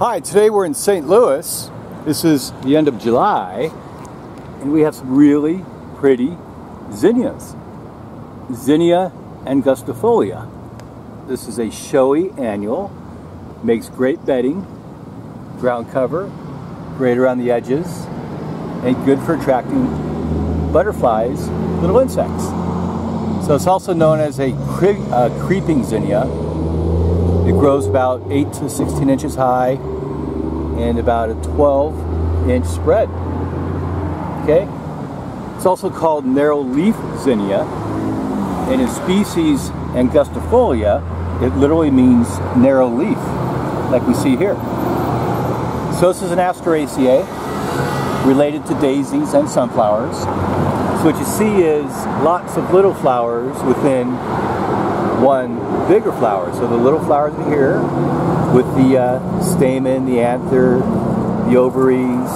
Hi, today we're in St. Louis. This is the end of July, and we have some really pretty zinnias. Zinnia angustifolia. This is a showy annual, makes great bedding, ground cover, great around the edges, and good for attracting butterflies, little insects. So it's also known as a cre uh, creeping zinnia it grows about 8 to 16 inches high and about a 12 inch spread. Okay? It's also called narrow leaf zinnia and in species angustifolia it literally means narrow leaf like we see here. So this is an Asteraceae related to daisies and sunflowers. So what you see is lots of little flowers within one bigger flower. So the little flowers are here with the uh, stamen, the anther, the ovaries,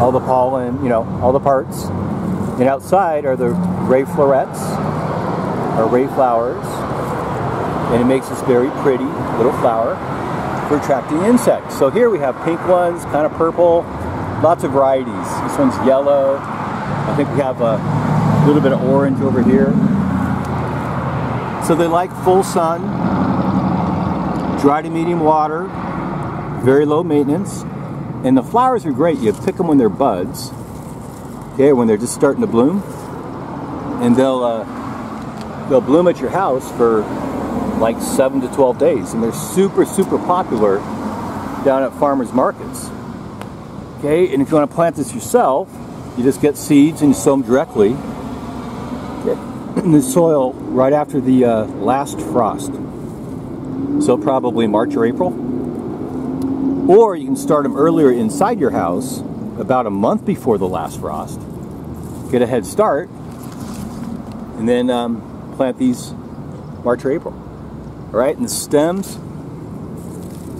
all the pollen, you know, all the parts. And outside are the ray florets, or ray flowers. And it makes this very pretty little flower for attracting insects. So here we have pink ones, kind of purple, lots of varieties. This one's yellow. I think we have a little bit of orange over here. So they like full sun, dry to medium water, very low maintenance, and the flowers are great. You pick them when they're buds, okay, when they're just starting to bloom, and they'll uh, they'll bloom at your house for like seven to 12 days, and they're super, super popular down at farmers markets. Okay, and if you want to plant this yourself, you just get seeds and you sow them directly in the soil right after the uh, last frost. So probably March or April. Or you can start them earlier inside your house, about a month before the last frost. Get a head start, and then um, plant these March or April. All right, and the stems,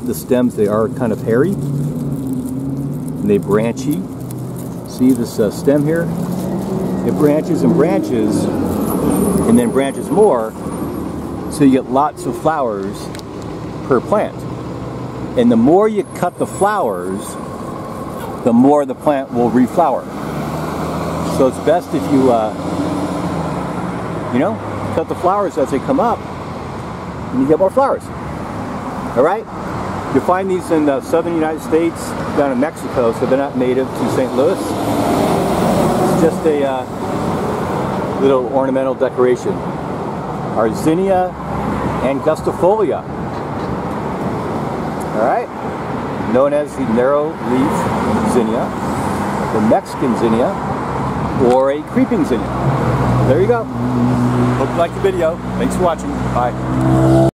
the stems, they are kind of hairy, and they branchy. See this uh, stem here? It branches and branches then branches more so you get lots of flowers per plant. And the more you cut the flowers, the more the plant will reflower. So it's best if you, uh, you know, cut the flowers as they come up and you get more flowers. All right? You find these in the southern United States, down in Mexico, so they're not native to St. Louis. It's just a uh, little ornamental decoration. Arzinia angustifolia. All right, known as the narrow leaf zinnia, the Mexican zinnia, or a creeping zinnia. There you go. Hope you liked the video. Thanks for watching. Bye.